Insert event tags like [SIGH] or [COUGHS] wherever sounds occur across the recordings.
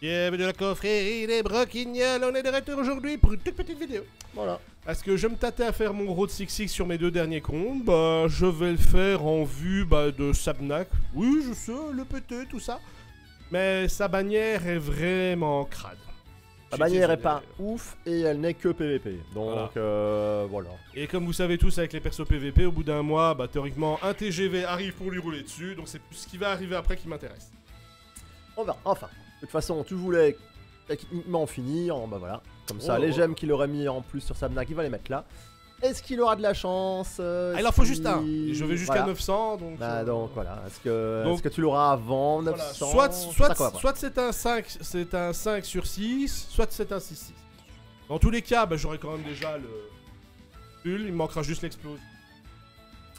Bienvenue à la confrérie des broquignoles, on est de retour aujourd'hui pour une toute petite vidéo. Voilà. Parce que je me tâtais à faire mon Road 6 sur mes deux derniers comptes, bah je vais le faire en vue bah, de Sabnak. Oui, je sais, le PT, tout ça. Mais sa bannière est vraiment crade. La bannière est pas ouf et elle n'est que PVP. Donc Voilà. euh, voilà. Et comme vous savez tous avec les persos PVP, au bout d'un mois, bah théoriquement un TGV arrive pour lui rouler dessus, donc c'est ce qui va arriver après qui m'intéresse. On verra. Enfin, de toute façon, tu voulais techniquement finir. Bah voilà. Comme ça, Oh, les oh. gemmes qu'il aurait mis en plus sur Sabnak, il va les mettre là. Est-ce qu'il aura de la chance euh, Ah, il en faut juste un. je vais jusqu'à Voilà. 900, donc... Bah euh, donc voilà. Est-ce que, Donc- est-ce que tu l'auras avant Voilà, 900 Soit, C'est soit, c'est un 5, c'est un 5 sur 6, soit c'est un 6-6. Dans tous les cas, bah, j'aurai quand même déjà le pull, il me manquera juste l'explose.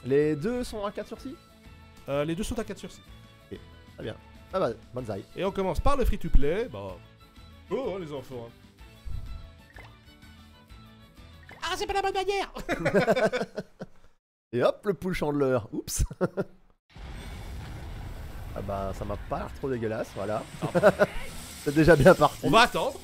Les deux sont à 4 sur 6 Euh, les deux sont à 4 sur 6. Ah bah, bonsaï. Et on commence par le free to play. Bah. Oh, hein, les enfants. hein. Ah, c'est pas la bonne manière [LAUGHS] Et hop, le pull chandler. Oups. [LAUGHS] ah bah, ça m'a pas l'air trop dégueulasse, voilà. [LAUGHS] C'est déjà bien parti. Ah. On va attendre.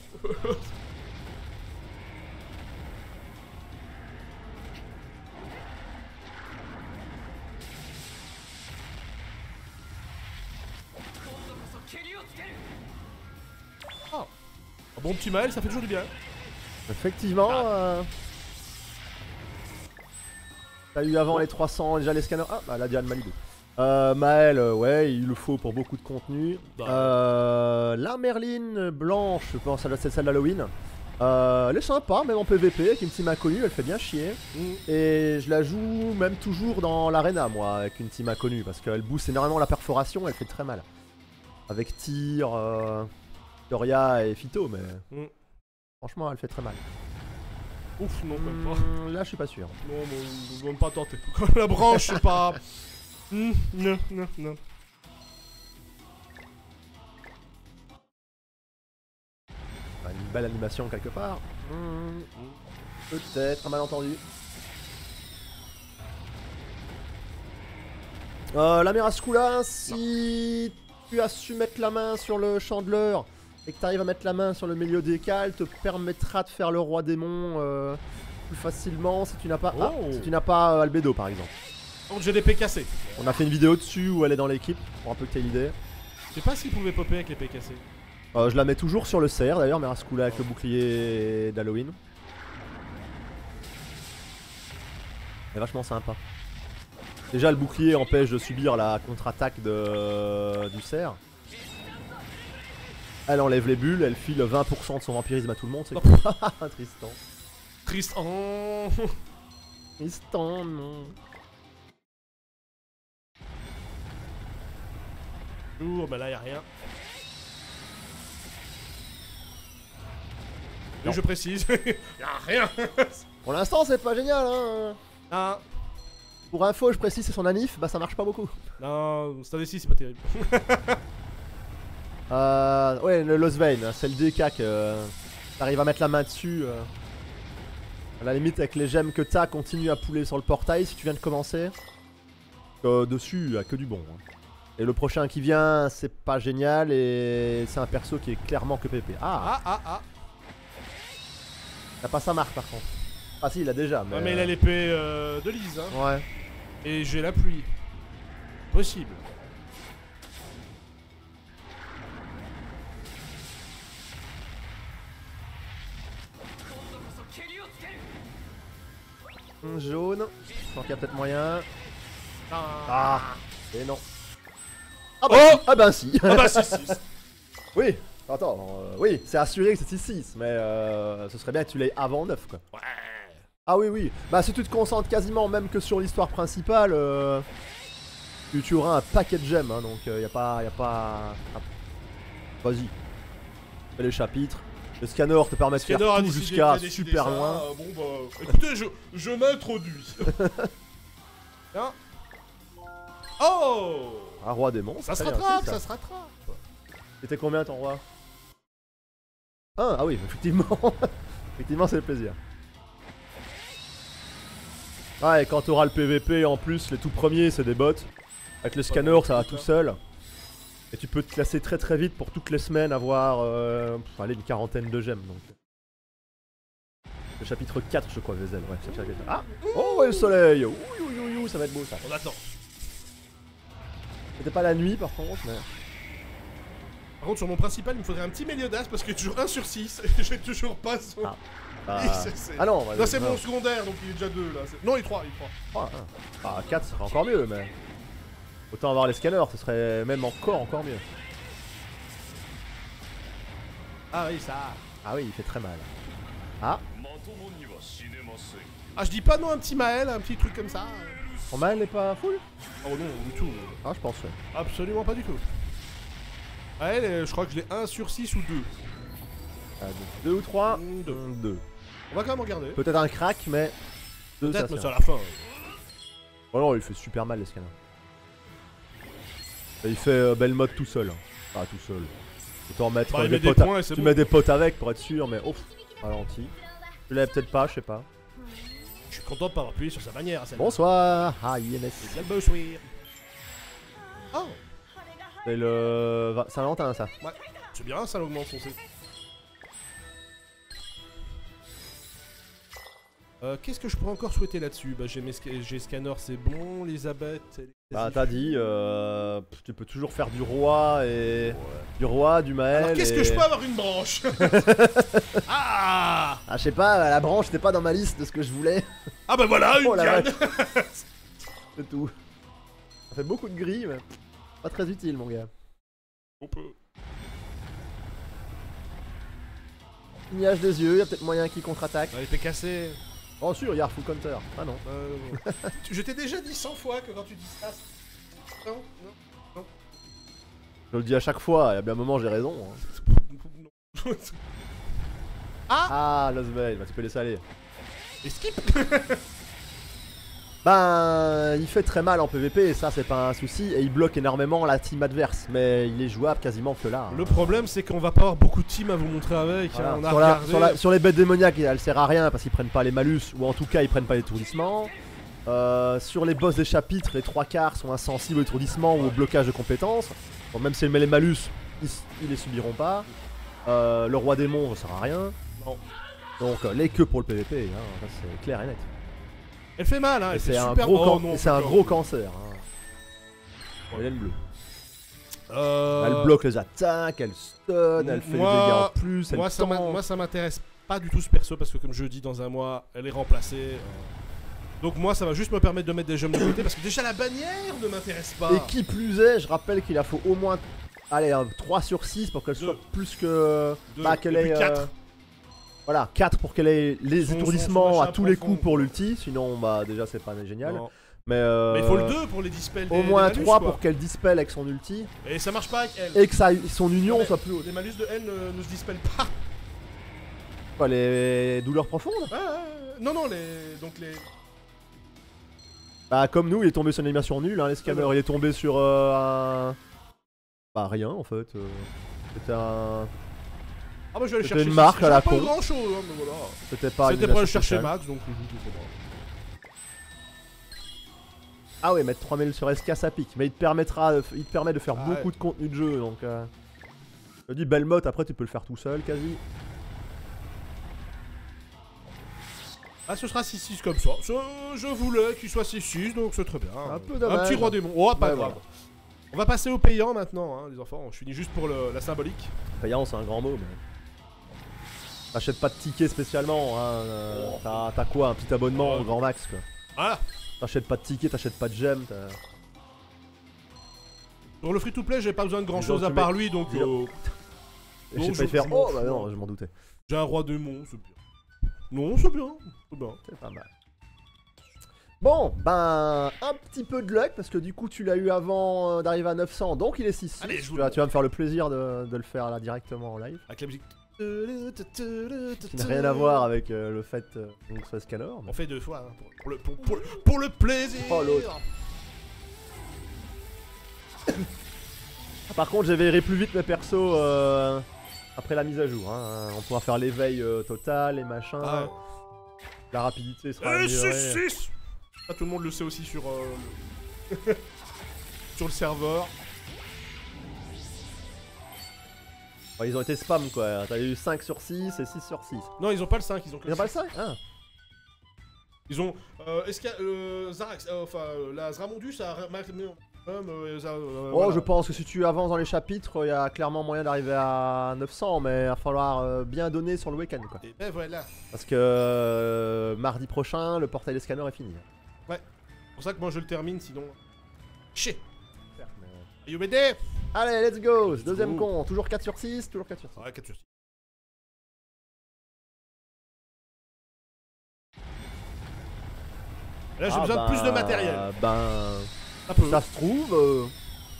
Un bon petit mail, ça fait toujours du bien. Effectivement. Ah. euh, T'as eu avant les 300 déjà les scanners. Ah, bah la Diane Malibu. Euh, Maël, euh, ouais, il le faut pour beaucoup de contenu. Bah. Euh, la Merline blanche, je pense, c'est celle d'Halloween. Euh, elle est sympa, même en PVP, avec une team inconnue, elle fait bien chier. Mm. Et je la joue même toujours dans l'arena, moi, avec une team inconnue, parce qu'elle booste énormément la perforation, elle fait très mal. Avec tir, euh, Doria et Phyto, mais Mm. franchement, elle fait très mal. Ouf, non, même pas. Hmm, là, je suis pas sûr. Non, mais on va pas tenter. la branche, c'est pas. Hmm, non, non, non. Une belle animation quelque part. Peut-être un malentendu. Euh, la Merascula, si tu as su mettre la main sur le Chandler et que tu arrives à mettre la main sur le milieu décal, te permettra de faire le roi démon euh, plus facilement si tu n'as pas, ah, Oh. si tu n'as pas euh, Albedo par exemple. Donc j'ai des PKC. On a fait une vidéo dessus où elle est dans l'équipe pour un peu que tu aies l'idée. Je sais pas s'ils pouvaient popper avec les PKC. Euh, je la mets toujours sur le CR d'ailleurs, Merascula avec le bouclier d'Halloween. C'est vachement sympa. Déjà le bouclier empêche de subir la contre-attaque de... du cerf. Elle enlève les bulles, elle file 20% de son vampirisme à tout le monde, c'est cool. [LAUGHS] Tristan. Triste. Oh. [LAUGHS] Tristan, non. Lourd, bah là y'a rien. Et je précise, [LAUGHS] y'a rien. Pour l'instant c'est pas génial hein. Ah, Pour info je précise c'est son anif, bah ça marche pas beaucoup. non, cette année-ci c'est pas terrible. Euh, ouais, le Lost Vein, c'est le DK que euh, t'arrives à mettre la main dessus. euh. À la limite, avec les gemmes que t'as, continue à pouler sur le portail si tu viens de commencer. Euh, dessus, a que du bon. hein. Et le prochain qui vient, c'est pas génial et c'est un perso qui est clairement que PP. Ah, Ah, ah, ah. t'as pas sa marque par contre. Ah si, il a déjà, mais. Ouais, mais il a l'épée euh, de Lise, hein. Ouais. Et j'ai la pluie. Possible. Jaune. Je pense qu'il y a peut-être moyen. Ah, Et non. Ah Oh bah, ah bah si Ah bah si, si. si. [LAUGHS] Oui, attends, euh, oui, c'est assuré que c'est 6-6, mais euh, ce serait bien que tu l'aies avant 9 quoi. Ouais. Ah oui, oui, bah si tu te concentres quasiment même que sur l'histoire principale, euh, tu, tu auras un paquet de gemmes, hein, donc il y a pas. Y a pas... ah. Vas-y. Fais les chapitres. Le scanner te permet de faire tout jusqu'à super ça, loin. euh, bon bah, écoutez, je, je m'introduis. Tiens. [LAUGHS] Oh Un roi démon. Ça se rattrape, ça se rattrape. C'était combien ton roi? Un, ah oui, effectivement. [LAUGHS] effectivement, c'est le plaisir. Ouais, et quand t'auras le PVP en plus, les tout premiers, c'est des bots. Avec le scanner, ça va tout seul. Et tu peux te classer très très vite pour toutes les semaines avoir euh, pff, allez, une quarantaine de gemmes. Donc. Le chapitre 4, je crois, Vezel. Ouais, le chapitre- Ah Oh, le soleil Ouh, ouh, ouh, ça va être beau ça. On attend. C'était pas la nuit par contre, mais. Par contre, sur mon principal, il me faudrait un petit Méliodas parce qu'il est toujours 1 sur 6 et j'ai toujours pas son. Ah. [LAUGHS] C'est- Ah non, bah, Non, c'est mon secondaire donc il est déjà 2 là. Non, il est 3, il est 3. Ah, ah. Ah, 4 serait encore mieux, mais. Autant avoir les scalers, ce serait même encore encore mieux. Ah oui, ça. Ah oui, il fait très mal. Ah. Ah, je dis pas non un petit Maël, un petit truc comme ça. Mon Maël n'est pas full? Oh non, du tout. Ah, je pense, ouais. Absolument pas du tout. Ouais, euh, je crois que je l'ai 1 sur 6 ou 2. 2. Ah, ou 3 2. On va quand même regarder. Peut-être un crack, mais. Peut-être, mais c'est à la fin. Oh non, il fait super mal l'escalade il fait euh, belle mode tout seul. Ah, tout seul. Autant mettre Bah, euh, il des met des potes. à- points et c'est Tu bon. mets des potes avec pour être sûr, mais ouf, ralenti. Tu l'avais peut-être pas, je sais pas. Je suis content de pas avoir appuyé sur sa bannière à celle Bonsoir Ah. C'est le Bowswear. Oh, C'est le. Va- Saint-Valentin, ça. c'est bien, ça augmente son Euh, Qu'est-ce que je pourrais encore souhaiter là-dessus Bah j'ai mes sca- j'ai Scanner, c'est bon, Elisabeth... elle est Bah, t'as dit, euh, tu peux toujours faire du roi et. Du roi, du Maël. Alors qu'est-ce et- que je peux avoir une branche [LAUGHS] Ah Ah, je sais pas, la branche n'était pas dans ma liste de ce que je voulais. Ah bah voilà, une Oh [LAUGHS] C'est tout. Ça fait beaucoup de gris, mais. Pas très utile, mon gars. On peut... Clignage des yeux, y a peut-être moyen qu'il contre-attaque. Elle était cassée. Oh, sûr, il y a full counter. Ah non. Euh, je t'ai déjà dit 100 fois que quand tu dis ça... c'est- Non, non. Je le dis à chaque fois, il y a bien un moment, j'ai raison. hein. non. Ah, Lost Veil, bah tu peux laisser aller. Et skip [LAUGHS] Ben, il fait très mal en PVP, et ça c'est pas un souci, et il bloque énormément la team adverse, mais il est jouable quasiment que là. Le problème c'est qu'on va pas avoir beaucoup de teams à vous montrer avec. Voilà. hein, on a sur, la- regardé. sur la- sur les bêtes démoniaques, elle sert à rien parce qu'ils prennent pas les malus, ou en tout cas ils prennent pas l'étourdissement. Euh, sur les boss des chapitres, les trois quarts sont insensibles au étourdissement ou au blocage de compétences. Bon, même si elle met les malus, ils, ils les subiront pas. Euh, le roi démon, ça sert à rien. Non. Donc euh, les que pour le PVP, hein, ça c'est clair et net. Elle fait mal, hein. Elle fait c'est un, super gros, Oh can- non, et c'est un encore. gros cancer. Hein. Bon, Hélène bleue. Euh, Elle bloque les attaques, elle stun, elle fait des dégâts en plus, elle Moi ça, m'a- tend. moi, ça m'intéresse pas du tout ce perso parce que comme je dis dans un mois, elle est remplacée. euh. Donc moi ça va juste me permettre de mettre des gemmes de côté parce que déjà la bannière ne m'intéresse pas. Et qui plus est, je rappelle qu'il a faut au moins allez, un 3 sur 6 pour qu'elle soit plus que. Deux, Bah, qu'elle et puis ait. euh, quatre. Voilà, 4 pour qu'elle ait les Son- étourdissements son à tous les coups pour l'ulti, sinon bah déjà c'est pas génial. Non. Mais, euh, Mais il faut le 2 pour les dispels. Au moins des malus, 3 quoi. pour qu'elle dispel avec son ulti Et ça marche pas avec elle. et que ça, son union soit plus haute. Les malus de elle ne, ne se dispellent pas. Quoi, les douleurs profondes? Ah, ah, ah. non, non, les. Donc les. Bah comme nous, il est tombé sur une animation nulle, hein, les scammers, il est tombé sur euh, un... Bah rien en fait. euh, C'était un... Ah, bah je vais aller C'était chercher. une marque à la J'ai pas grand chose, hein, mais voilà. C'était pas C'était pour aller animation chercher. Max, donc. Ah ouais, mettre 3000 sur SK ça pique, mais il te permettra, de- il te permet de faire Ah beaucoup ouais. de contenu de jeu, donc. Euh... Je dis belle mode, après tu peux le faire tout seul quasi. Ah, ce sera 6-6 comme ça. Je, je voulais qu'il soit 6-6, donc c'est très bien. Un peu dommage. petit roi démon. Oh, pas Ouais, grave. voilà. On va passer au payant maintenant, hein, les enfants. Je finis juste pour le- la symbolique. Payant, c'est un grand mot, mais. T'achètes pas de tickets spécialement, hein. euh. T'as quoi Un petit abonnement au grand max, quoi. Voilà. T'achètes pas de tickets, t'achètes pas de gemmes, t'as- Pour le free-to-play, j'ai pas besoin de grand chose à tu part lui, donc euh, [LAUGHS] Je sais pas y faire. Oh bah non, je m'en doutais. j'ai un roi démon, c'est bien. Non, c'est bien. C'est bien. C'est pas mal. Bon, ben, un petit peu de luck parce que du coup tu l'as eu avant euh, d'arriver à 900, donc il est 6. Allez, je tu, vous vas, le tu vas me faire le plaisir de, de le faire là directement en live. Avec la musique. Qui n'a rien à voir avec euh, le fait euh, qu'on soit Scanor. mais- On fait deux fois, hein, pour, pour le, pour, pour- pour le plaisir. Oh, l'autre. Par contre, j'ai verré plus vite mes persos euh, après la mise à jour. hein. On pourra faire l'éveil euh, total et machin. Ah ouais. La rapidité sera Eh, améliorée. 6-6 Ça, tout le monde le sait aussi sur, euh, le... [LAUGHS] sur le serveur. Ouais, ils ont été spam quoi. T'as eu 5 sur 6 et 6 sur 6. Non, ils ont pas le 5, ils ont que Ils le ont pas le 6. 5 Ah. Ils ont. Euh, Est-ce qu'il y a. Euh, Zarax, euh, enfin, euh, la Zramondus a. euh, Oh, voilà. je pense que si tu avances dans les chapitres, il y a clairement moyen d'arriver à 900, mais il va falloir bien donner sur le week-end quoi. Et ben voilà. Parce que euh, mardi prochain, le portail des scanners est fini. C'est pour ça que moi je le termine, sinon. Chier You BD Allez, let's go Deuxième go. con, toujours 4 sur 6, toujours 4 sur 6. Ouais, 4 sur 6. Là, j'ai Ah besoin de plus de bah, matériel. Ben, Un peu. ça se trouve, euh,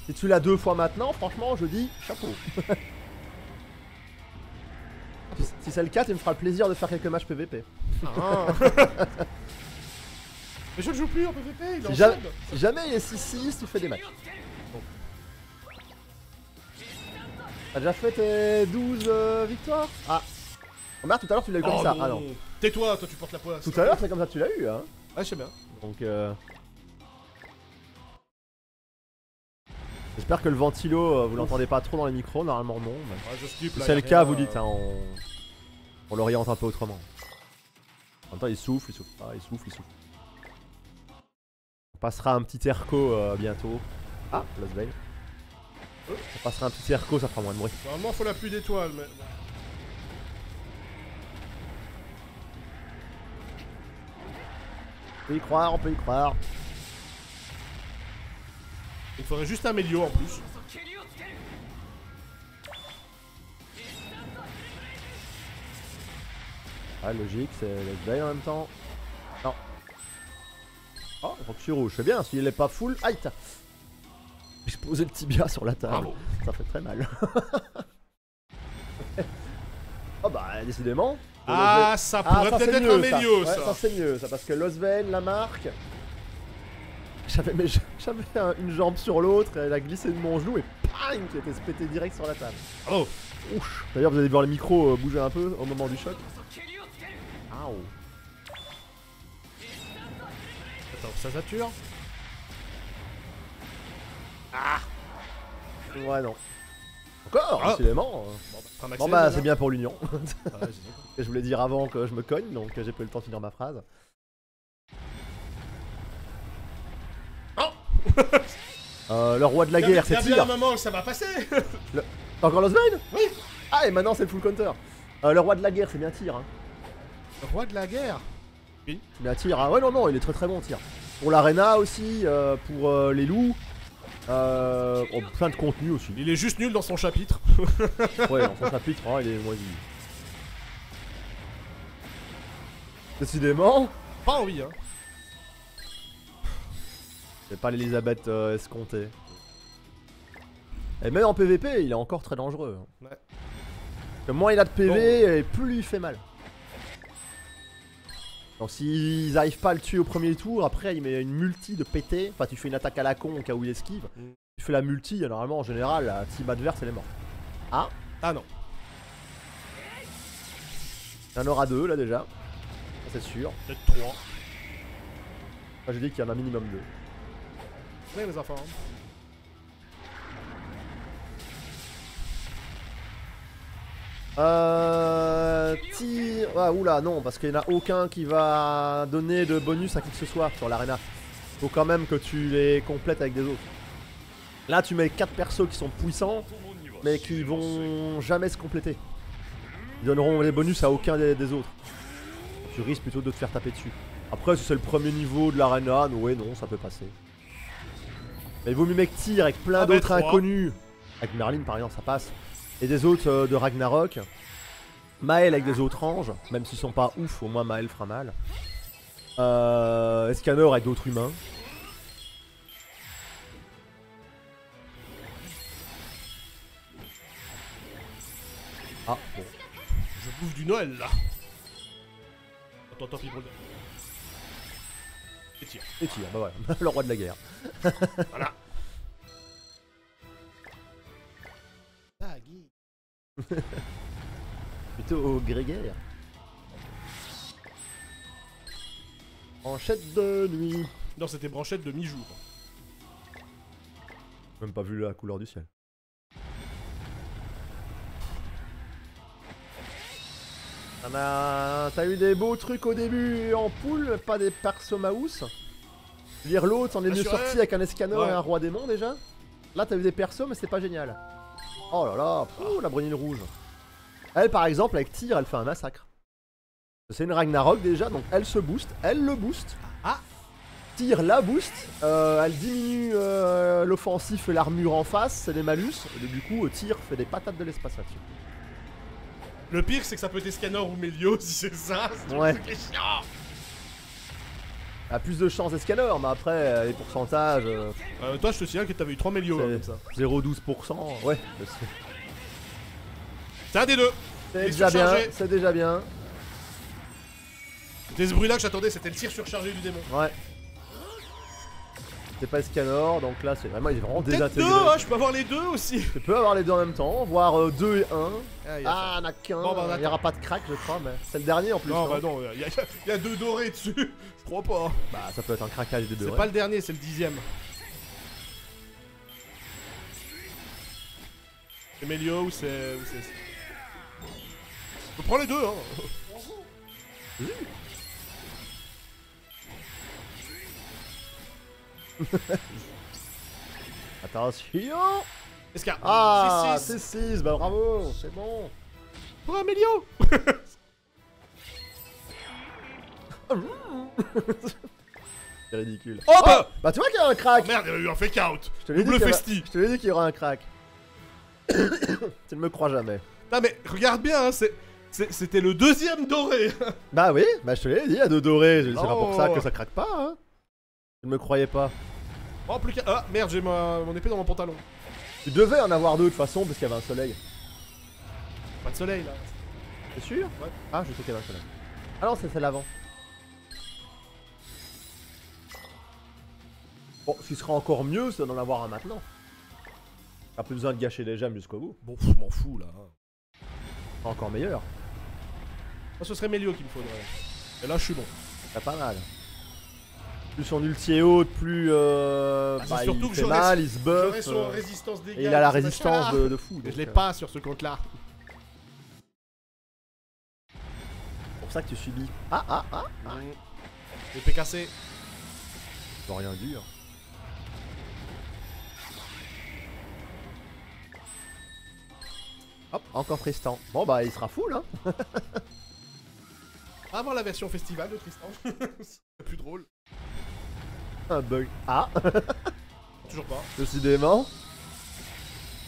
si tu l'as deux fois maintenant, franchement, je dis chapeau. [LAUGHS] si si c'est le cas, tu me feras le plaisir de faire quelques matchs PVP. Ah. [LAUGHS] Mais je ne joue plus en PvP, il est en Si jamais, sub. si jamais il est 6-6, tu fais des matchs. T'as déjà fait tes 12 euh, victoires? Ah Oh merde, tout à l'heure tu l'as eu comme Oh ça. non. Ah non. Tais-toi, toi tu portes la poisse. Tout à l'heure c'est comme ça que tu l'as eu, hein. Ouais, je sais bien. Donc euh... J'espère que le ventilo, euh, vous l'entendez pas trop dans les micros, normalement non. mais Ouais, je skip Si c'est le cas, vous euh, dites, hein, on, on l'oriente un peu autrement. En même temps, il souffle, il souffle pas, il souffle, il souffle. On passera un petit euh, bientôt. Ah, Lost Veil. On passera un petit Erco, ça fera moins de bruit. Normalement, faut la pluie d'étoiles, mais. On peut y croire, on peut y croire. Il faudrait juste un Mélio en plus. Ah, logique, c'est Veil en même temps. Non. Oh, Roxy rouge, c'est bien, s'il est pas full. Aïe, J'ai posé le tibia sur la table. Bravo. Ça fait très mal. [LAUGHS] oh bah, décidément. Ah, ça Ah, pourrait peut-être être un mieux, ça. Ouais, ça. ça c'est mieux, ça, parce que Losven, la marque. [LAUGHS] J'avais un- une jambe sur l'autre, elle a glissé de mon genou et PANG qui était se pété direct sur la table. Oh. D'ailleurs, vous allez voir le micro euh, bouger un peu au moment du choc. Aouh. attends, ça sature? Ouais, non. Encore, Ah. décidément. Bon, bah, Bon bah, déjà. c'est bien pour l'union. Ah, [LAUGHS] je voulais dire avant que je me cogne, donc j'ai pas eu le temps de finir ma phrase. Oh [LAUGHS] Euh, le roi de la guerre, c'est bien Tyr. un moment ça va passer [LAUGHS] T'as encore Losven Oui. Ah, et maintenant c'est le full counter. Euh, le roi de la guerre, c'est bien Tyr. Hein. Le roi de la guerre? C'est bien Tyr. Hein. Ouais, non, non, il est très très bon Tyr. Pour l'arena aussi, euh, pour euh, les loups. Euh, oh, plein de contenu aussi. Il est juste nul dans son chapitre. [LAUGHS] Ouais, dans son chapitre, hein, il est moisi. Décidément, Pas envie, hein. c'est pas l'Elisabeth euh, escomptée. Et même en PVP, il est encore très dangereux. hein. Ouais. Moins il a de PV, et plus il fait mal. Donc s'ils arrivent pas à le tuer au premier tour, après il met une multi de pété. Enfin, tu fais une attaque à la con au cas où il esquive. Mm. Tu fais la multi, et normalement en général, la team adverse elle est morte. Ah, Ah non. il y en aura deux là déjà. C'est sûr. Peut-être 3. Moi j'ai dit qu'il y en a minimum deux. Ouais, les enfants. Euh. Tir. Ah, oula, non, parce qu'il n'y en a aucun qui va donner de bonus à qui que ce soit sur l'arena. Faut quand même que tu les complètes avec des autres. Là, tu mets 4 persos qui sont puissants, mais qui vont jamais se compléter. Ils donneront les bonus à aucun des, des autres. Tu risques plutôt de te faire taper dessus. Après, si c'est le premier niveau de l'arena, ouais, non, ça peut passer. Mais il vaut mieux mec tir avec plein Ah d'autres inconnus. Avec Merlin, par exemple, ça passe. Et des autres euh, de Ragnarok. Maël avec des autres anges, même s'ils sont pas ouf, au moins Maël fera mal. Euh, Escanor avec d'autres humains. Ah, bon. Je bouffe du Noël là. Attends, tant pis pour le. Et tire. Et tire, bah voilà, [LAUGHS] le roi de la guerre. Voilà. [LAUGHS] [LAUGHS] Plutôt grégaire. Enchette de nuit. Non, c'était branchette de mi-jour. Même pas vu la couleur du ciel. T'en as- T'as eu des beaux trucs au début en poule, pas des persos mouse. Lire l'autre, on est mieux sorti avec un escanor Ouais. et un roi démon déjà. Là, t'as eu des persos, mais c'était pas génial. Oh là là, la brunille rouge. Elle, par exemple, avec tir, elle fait un massacre. C'est une Ragnarok déjà, donc elle se booste, elle le booste. Ah. Tire la boost, euh, elle diminue euh, l'offensif et l'armure en face, c'est des malus, et du coup, tir fait des patates de l'espace là-dessus. Le pire, c'est que ça peut être Escanor ou Melio [LAUGHS] si c'est ça. c'est Ouais. chiant. A plus de chance escanor, mais après, euh, les pourcentages, euh, Euh, toi, je te signale que t'avais eu 3 Melio hein, comme ça. 0,12%, ouais. C'est un des deux. c'est est déjà bien, c'est déjà bien. C'était ce bruit-là que j'attendais, c'était le tir surchargé du démon. Ouais. C'est pas escanor, donc là, c'est vraiment, il est vraiment Peut-être deux, désintégré. hein, je peux avoir les deux aussi. Tu peux avoir les deux en même temps, voire 2 et 1. Ah, il y a ça. Ah, n'a qu'un. Bon, bah, il y aura pas de crack, je crois, mais c'est le dernier en plus. non, hein. bah non, il y, a- il y a deux dorés dessus. [LAUGHS] Je crois pas. Bah, ça peut être un craquage des deux. C'est pas le dernier, c'est le dixième. C'est Melio ou c'est. Je prends les deux, hein. [LAUGHS] Attention Escar. Ah, 6-6. c'est 6, bah bravo, c'est bon. Pour un Melio [LAUGHS] C'est ridicule. Oh bah Bah, tu vois qu'il y a un crack Oh, Merde, il y a eu un fake out Je te l'ai dit Double qu'il y aura- festi Je te l'ai dit qu'il y aura un crack. [COUGHS] tu ne me crois jamais. Non mais regarde bien, hein, c'est- c'est- c'était le deuxième doré Bah oui, bah je te l'ai dit, il y a deux dorés, c'est pas pour ça Oh. que ça craque pas, hein. Ne me croyais pas. Oh plus qu'un... Ah merde, j'ai ma... mon épée dans mon pantalon. Tu devais en avoir deux de toute façon, parce qu'il y avait un soleil. Pas de soleil là. T'es sûr? Ouais. Ah, je sais qu'il y avait un soleil. Ah non, c'est celle d'avant. Bon, ce qui sera encore mieux, c'est d'en avoir un maintenant. T'as plus besoin de gâcher les gemmes jusqu'au bout. Bon, je m'en fous là. Encore meilleur. Moi ce serait Melio qu'il me faudrait. Et là je suis bon. C'est pas mal. Plus son ulti est haute, plus euh, Ah, bah, surtout il fait mal, il se buff. son euh, résistance dégâts. et il a la résistance de, de fou. Je l'ai euh, pas sur ce compte là. C'est pour ça que tu subis. Ah ah ah Mm. Épée cassée. Ils ont rien dur. Hop, encore Tristan. Bon bah il sera full hein. [LAUGHS] Avant la version festival de Tristan. [LAUGHS] C'est plus drôle. Un bug. Ah, [LAUGHS] Toujours pas. décidément.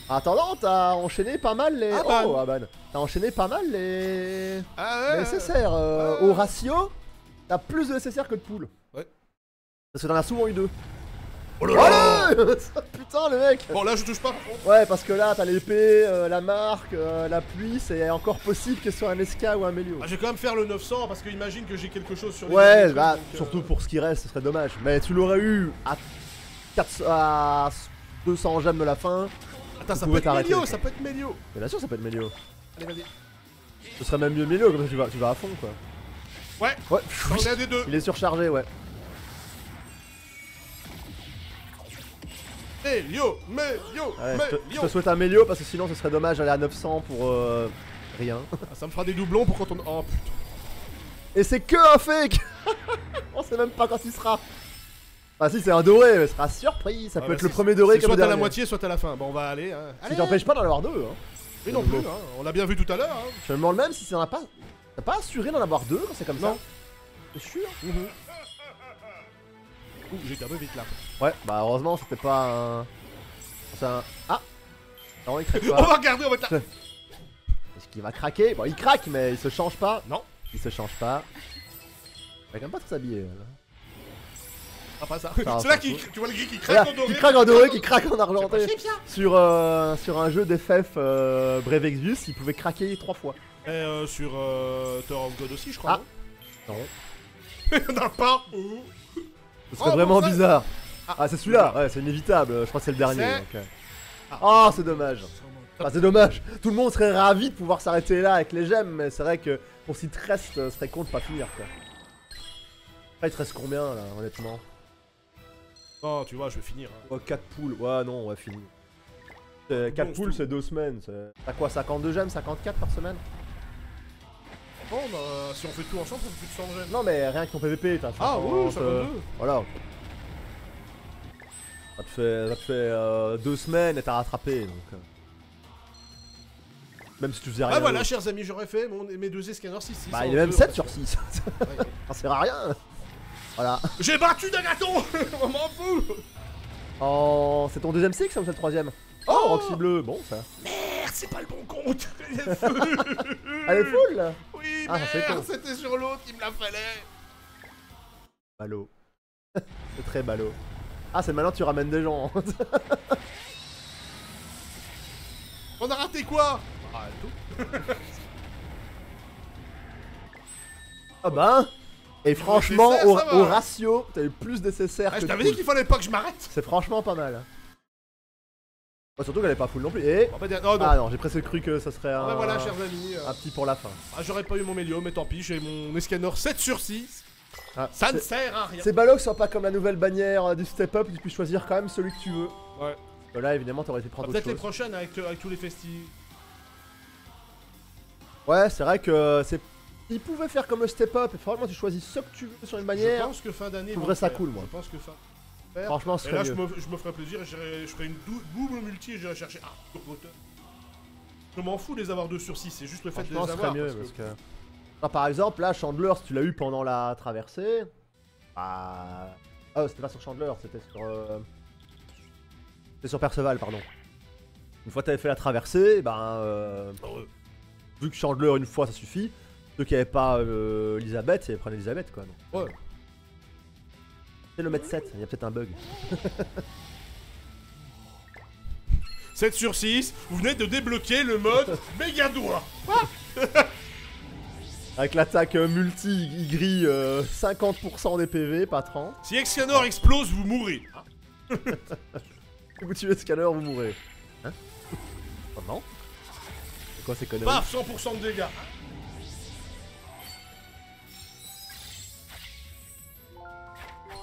En attendant, t'as enchaîné pas mal les. Aban. Oh, Aban. T'as enchaîné pas mal les. Ah les SSR. euh, Ouais. Au ratio, t'as plus de SSR que de pool. Ouais. Parce que t'en as souvent eu deux. Oh là là Allez [LAUGHS] Putain le mec Bon là je touche pas par contre. Ouais, parce que là, t'as l'épée, euh, la marque, euh, la pluie, c'est encore possible que ce soit un SK ou un Melio. Ah, je vais quand même faire le 900 parce que imagine que j'ai quelque chose sur les Ouais, bah, euh, surtout pour ce qui reste, ce serait dommage. Mais tu l'aurais eu à, 400 à 200 gemmes de la fin. Attends, ça peut être. Melio, ça peut être Melio. Mais bien sûr, ça peut être Melio. Allez vas-y. Ce serait même mieux Melio, comme ça tu vas, tu vas à fond quoi. Ouais, Ouais, on est un des deux. il est surchargé, ouais. Melio, Ouais, je, te, je Melio. te souhaite un Melio parce que sinon ce serait dommage d'aller à 900 pour euh, rien. Ah, ça me fera des doublons pour quand on. Oh putain. Et c'est que un fake [LAUGHS] On sait même pas quand il sera. Ah si, c'est un doré, mais ce sera surprise. Ça Ah, peut bah, être le premier doré comme Soit à la moitié, soit à la fin. Bon, on va aller. Hein. Ce Allez, qui t'empêche pas d'en avoir deux. Hein. Oui, non plus. Hein. On l'a bien vu tout à l'heure. Hein. Je me demande même si ça n'a pas. T'as pas assuré d'en avoir deux quand c'est comme Non. ça T'es sûr? Mhm. Ouh, j'ai été un peu vite là. Ouais, bah heureusement c'était pas un. C'est un. Ah Non, il craque [LAUGHS] On pas. va regarder, on va être là. Est-ce qu'il va craquer? Bon, il craque, mais il se change pas. Non. Il se change pas. Il va quand même pas trop s'habiller. là. Ah, pas ça. [LAUGHS] C'est là ça qu'il tu vois le gris qui Voilà, craque en doré? qui craque en doré, qui craque en argenté. Sur, euh, sur un jeu d'FF euh, Brave Exvius, il pouvait craquer trois fois. Et euh, sur euh, Tower of God aussi, je crois. Ah. Non? non [LAUGHS] Il y en a pas. Ouh. Ce serait Oh, vraiment bon, ça- bizarre. Ah. Ah, c'est celui-là, ouais, c'est inévitable. Je crois que c'est le dernier. Donc. Oh, c'est dommage. Ah, c'est dommage. Tout le monde serait ravi de pouvoir s'arrêter là avec les gemmes, mais c'est vrai que pour s'y te reste, ce serait con de pas finir quoi. Après, il te reste combien là, honnêtement? Non, tu vois, je vais finir. hein. Oh, 4 poules. Ouais, non, on va finir. 4 Bon, poules, c'est c'est 2 semaines. c'est- T'as quoi 52 gemmes 54 par semaine? Non, bah, si on fait tout ensemble, on fait plus de 100 gemmes. Non, mais rien que ton PVP, t'as Ah 50, oui, euh, 52. Voilà. Ça te fait, ça te fait euh, deux semaines et t'as rattrapé donc. euh. Même si tu faisais rien. Ah voilà, chers amis, j'aurais fait mon- mes deux escanners 6 6 Bah, il est même 7 sur 6. Ouais. [LAUGHS] Ça sert à rien. Voilà. J'ai battu Nagato [LAUGHS] On m'en fout Oh, c'est ton deuxième six ou c'est le troisième? Oh, Oh Roxy bleu, bon ça. Merde, c'est pas le bon compte. [LAUGHS] Elle est full là Ah, c'est merde, con. c'était sur l'autre, il me la fallait Ballot. [LAUGHS] c'est très ballot. Ah, c'est maintenant que tu ramènes des gens. [LAUGHS] On a raté quoi? Ah, tout [LAUGHS] ah bah Et franchement, nécessaire, au, ratio, t'as eu plus d'SSR Ah, que je de t'avais dit qu'il fallait pas que je m'arrête C'est franchement pas mal. Bah, surtout qu'elle est pas full non plus. Et... Bah, non, non. Ah non, j'ai presque cru que ça serait un, Ah, bah, voilà, chers amis. euh, un petit pour la fin. Ah, j'aurais pas eu mon Mélio, mais tant pis, j'ai mon escanner 7 sur 6. Ah, Ça ne sert à rien. C'est ballot que ce soit pas comme la nouvelle bannière euh, du step up, tu puisses choisir quand même celui que tu veux. Ouais. Que là, évidemment, t'aurais été Ah, prendre autre Peut-être les prochaines avec, avec tous les festivals. Ouais, c'est vrai que c'est. Ils pouvaient faire comme le step up, et vraiment tu choisis ce que tu veux sur une Je bannière. pense que fin d'année. je trouverais ça cool, moi. Je pense que fin. Faire. Franchement, ce Et serait là, je mieux. me, je me ferai plaisir je ferai une dou- double multi et j'irai chercher Arthur Potter. Je m'en fous de les avoir 2 sur 6, c'est juste le fait de les avoir. mieux parce parce que-. Alors, par exemple, là, Chandler, si tu l'as eu pendant la traversée. Bah. Ah, c'était pas sur Chandler, c'était sur. euh, C'était sur Perceval, pardon. Une fois que t'avais fait la traversée, ben. euh. Vu que Chandler, une fois, ça suffit. Ceux qui avaient pas euh, Elisabeth, ils prenaient Elisabeth, quoi. donc. Ouais. C'est le mettre 7, il y a peut-être un bug. [LAUGHS] 7 sur 6, vous venez de débloquer le mode méga doigt. [LAUGHS] Avec l'attaque euh, multi, il grille euh, 50% des PV, pas 30. Si Excanor explose, vous mourrez. [LAUGHS] Si vous tuez Scanner, vous mourrez. Hein? Oh non C'est quoi ces conneries? Paf, 100% de dégâts.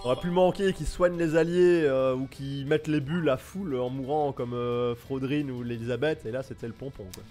Aurait pu manquer qu'ils soignent les alliés euh, ou qu'ils mettent les bulles à full en mourant comme euh, ou l'Elisabeth, et là c'était le pompon quoi.